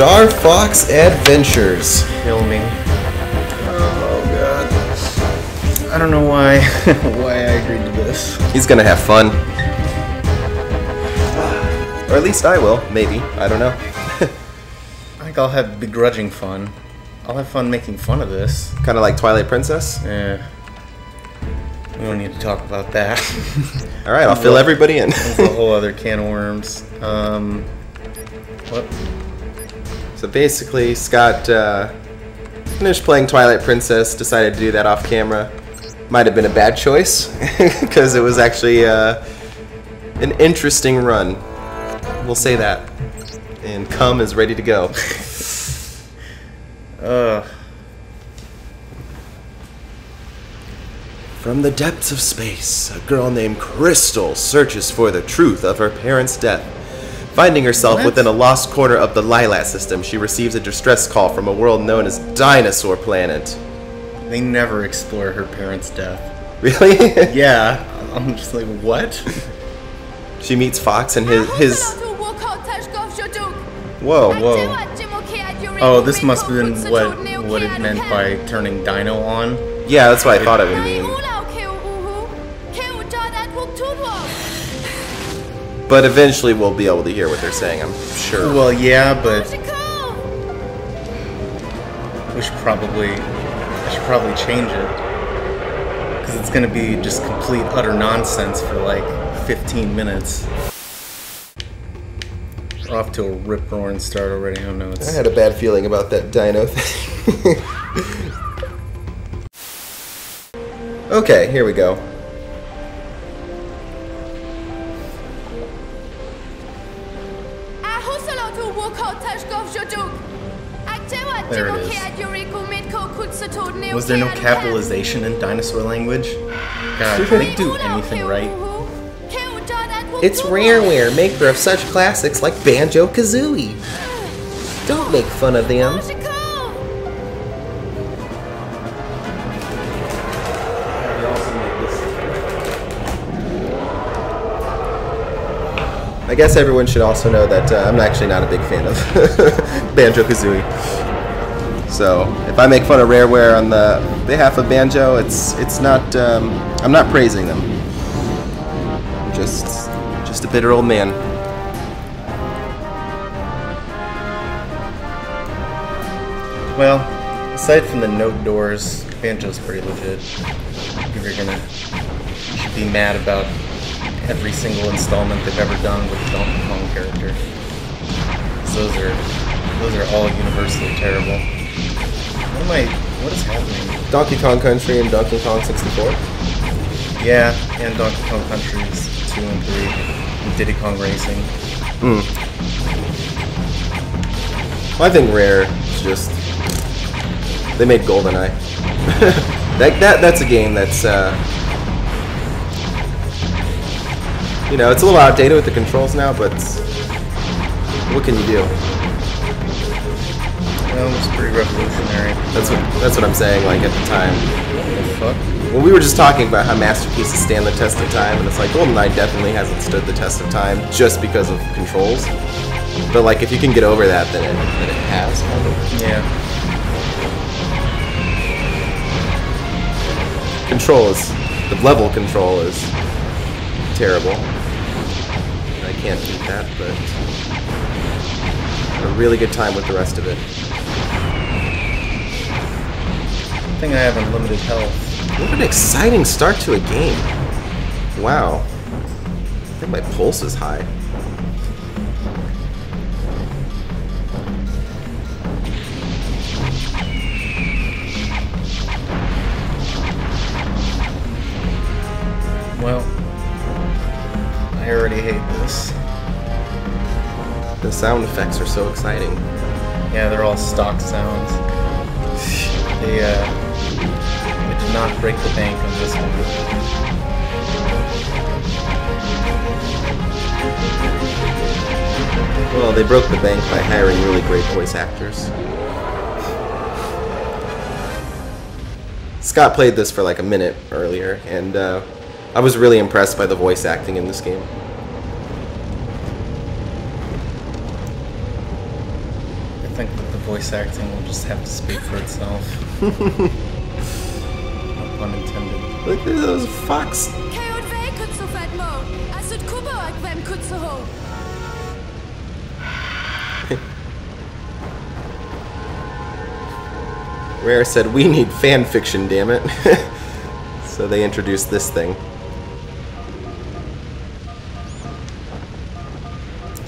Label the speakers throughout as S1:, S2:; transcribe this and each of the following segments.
S1: Star Fox Adventures.
S2: Kill me. Oh god. I don't know why why I agreed to this.
S1: He's gonna have fun. Or at least I will, maybe. I don't know.
S2: I think I'll have begrudging fun. I'll have fun making fun of this.
S1: kind of like Twilight Princess.
S2: Yeah. We don't need to talk about that.
S1: All right, I'll fill everybody in.
S2: That's a whole other can of worms. Um, what?
S1: So basically, Scott uh, finished playing Twilight Princess, decided to do that off camera. Might have been a bad choice, because it was actually uh, an interesting run. We'll say that. And Cum is ready to go.
S2: Uh,
S1: From the depths of space, a girl named Krystal searches for the truth of her parents' death. Finding herself
S2: What?
S1: within a lost corner of the Lylat system, she receives a distress call from a world known as Dinosaur Planet.
S2: they never explore her parents' death.
S1: Really?
S2: Yeah, I'm just like, what?
S1: she meets Fox and his his. Whoa,
S2: Whoa. Oh, this must have been what what it meant by turning Dino on.
S1: Yeah, that's what I thought it would mean. But eventually, we'll be able to hear what they're saying. I'm sure.
S2: Well, yeah, but we should probably I should probably change it because it's gonna be just complete utter nonsense for like 15 minutes. We're off to a rip roaring start already. Oh no,
S1: I
S2: it's
S1: had a bad feeling about that dino thing. okay, here we go.
S2: There it is. Was there no capitalization in dinosaur language? God, can they do anything right?
S1: It's Rareware, maker of such classics like Banjo Kazooie. Don't make fun of them. I guess everyone should also know that uh, I'm actually not a big fan of Banjo Kazooie. So if I make fun of Rareware on the behalf of Banjo, it's it's not um, I'm not praising them. Just just a bitter old man.
S2: Well, aside from the note doors, Banjo's pretty legit. If you're gonna be mad about every single installment they've ever done with the Donkey Kong character. Those are those are all universally terrible. What am I what is happening?
S1: Donkey Kong Country and Donkey Kong 64.
S2: Yeah, and Donkey Kong Countries 2 and 3, and Diddy Kong Racing.
S1: Hmm. I think Rare is just they made GoldenEye. that, that that's a game that's uh, you know it's a little outdated with the controls now, but what can you do?
S2: Well, it was pretty revolutionary.
S1: That's what that's what I'm saying. Like at the time,
S2: What the fuck?
S1: well, we were just talking about how masterpieces stand the test of time, and it's like GoldenEye definitely hasn't stood the test of time just because of controls. But like if you can get over that, then it then it has.
S2: Yeah.
S1: control is the level control is terrible. Can't beat that, but a really good time with the rest of it.
S2: I think I have unlimited health.
S1: What an exciting start to a game! Wow, I think my pulse is high.
S2: I already hate this.
S1: The sound effects are so exciting.
S2: Yeah, they're all stock sounds. They, uh, they did not break the bank on this one.
S1: Well, they broke the bank by hiring really great voice actors. Scott played this for like a minute earlier, and uh, I was really impressed by the voice acting in this game.
S2: Voice acting will just have to speak for itself. no pun intended.
S1: Look at those fox.
S3: Kære væg kunne så fat må. Altså et kubber og hvem kunne så ho.
S1: Rare said, we need fan fiction, damn it. so they introduced this thing.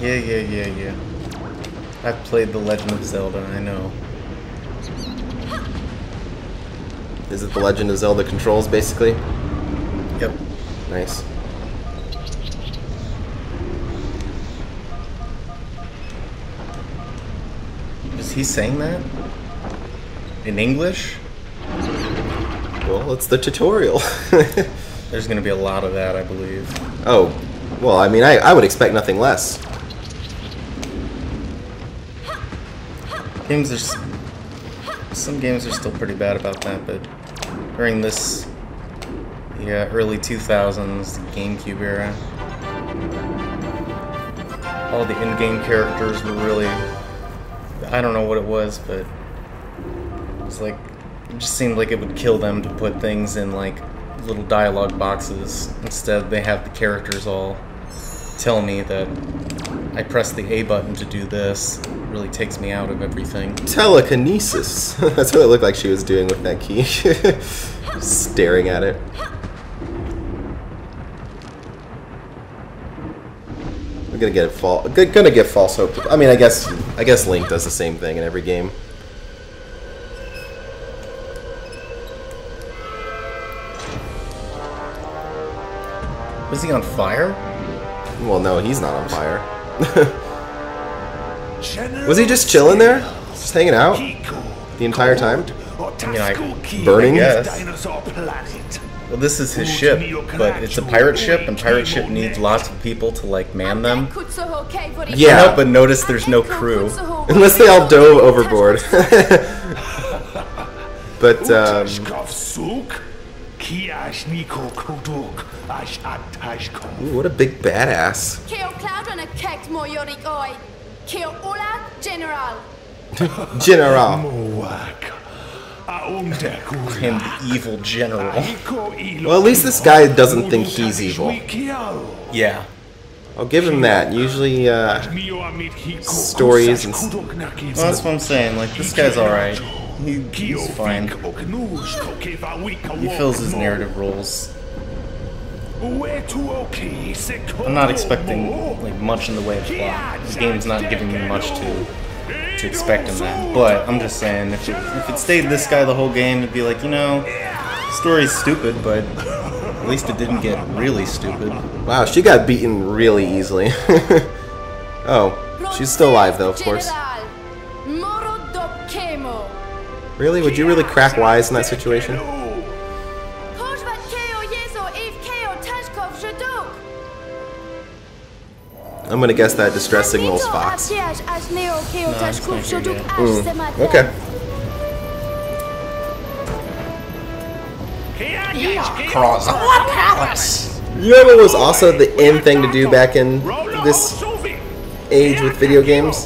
S2: Yeah, yeah, yeah, yeah. I've played The Legend of Zelda, I know.
S1: Is it the Legend of Zelda controls, basically?
S2: Yep.
S1: Nice.
S2: Is he saying that? In English?
S1: Well, it's the tutorial.
S2: There's gonna be a lot of that, I believe.
S1: oh, well, I mean, I, I would expect nothing less.
S2: Games are. Some games are still pretty bad about that, but during this. Yeah, early 2000s, the GameCube era. All the in game characters were really. I don't know what it was, but. It's like. It just seemed like it would kill them to put things in, like, little dialogue boxes. Instead, they have the characters all tell me that I press the A button to do this. Really takes me out of everything.
S1: Telekinesis. That's what it looked like she was doing with that key. Staring at it. We're gonna get fall. Gonna get false hope. I mean, I guess I guess Link does the same thing in every game.
S2: Was he on fire?
S1: Well, no, he's not on fire. Was he just chilling there, just hanging out the entire time?
S2: I mean, I
S1: Burning?
S2: Yes.
S4: Dinosaur planet.
S2: Well, this is his ship, but it's a pirate ship, and pirate ship needs lots of people to like man them.
S3: Hvem kunne så ho kæg, hvor det
S1: Yeah.
S2: Can't help but notice there's no crew.
S1: Unless they all dove overboard. but um,
S4: Utashkov suk. Kiash Niko Kuduk. Ash Atashkov.
S1: ooh, what a big badass.
S3: Kære clouderne kægt må Jorik øj. Kære Ola General.
S1: General.
S4: Moak. Aumdekul.
S2: Him, the evil general.
S1: Well, at least this guy doesn't think he's evil.
S2: Yeah.
S1: I'll give him that. Usually, uh, stories and s-
S2: Well, that's what I'm saying. Like, this guy's alright. He, he's fine. He fills his narrative roles. I'm not expecting like much in the way of plot. This game's not giving me much to to expect in that. But I'm just saying, if it, if it stayed this guy the whole game, it'd be like, you know, the story's stupid, but at least it didn't get really stupid.
S1: wow, she got beaten really easily. oh, she's still alive though, of course.
S3: General. Moro do Kemo.
S1: Really? Would you really crack wise in that situation? I'm gonna guess that distress signal's Fox.
S3: As Neo
S2: No, it's
S3: Tashkov
S2: not here
S3: Jaduk
S2: yet.
S3: Ash Semat.
S1: Okay. You know what was also the in thing to do back in this age with video games?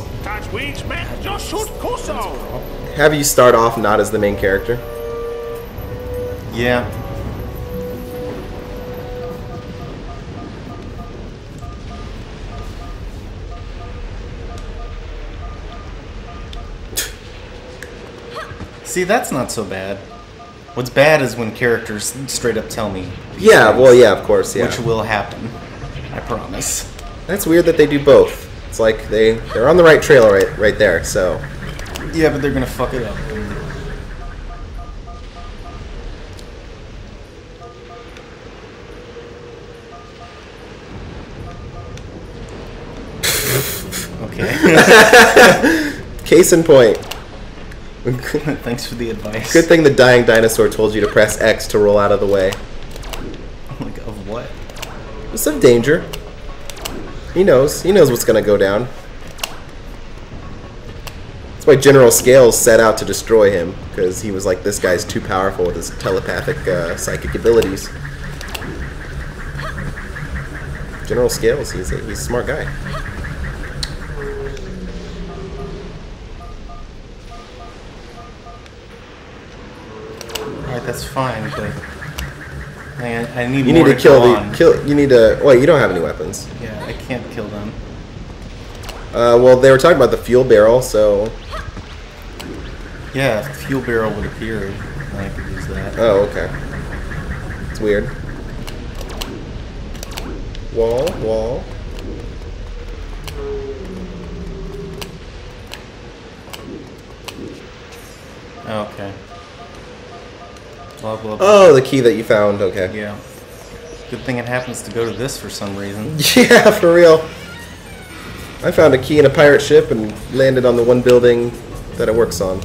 S1: Have you start off not as the main character?
S2: Yeah. See, that's not so bad. What's bad is when characters straight up tell me.
S1: Yeah,
S2: things,
S1: well, yeah, of course, yeah.
S2: Which will happen. I promise.
S1: That's weird that they do both. It's like they they're on the right trail right right there. So
S2: Yeah, but they're gonna fuck it up. Okay.
S1: case in point.
S2: Thanks for the advice.
S1: Good thing the dying dinosaur told you to press X to roll out of the way.
S2: Like, of what?
S1: There's some danger. He knows. He knows what's gonna go down. That's why General Scales set out to destroy him because he was like, "This guy's too powerful with his telepathic uh, psychic abilities." General Scales, he's a, he's a smart guy.
S2: That's fine, but I, I need
S1: You need to kill the
S2: on.
S1: kill. You need to. Wait, you don't have any weapons.
S2: Yeah, I can't kill them.
S1: Uh, well, they were talking about the fuel barrel, so.
S2: Yeah, if fuel barrel would appear, I could use that.
S1: Oh, okay. It's weird. Wall, wall.
S2: Okay. Blah blah blah.
S1: Oh, the key that you found. Okay.
S2: Yeah. Good thing it happens to go to this for some reason.
S1: Yeah, for real. I found a key in a pirate ship and landed on the one building that it works on.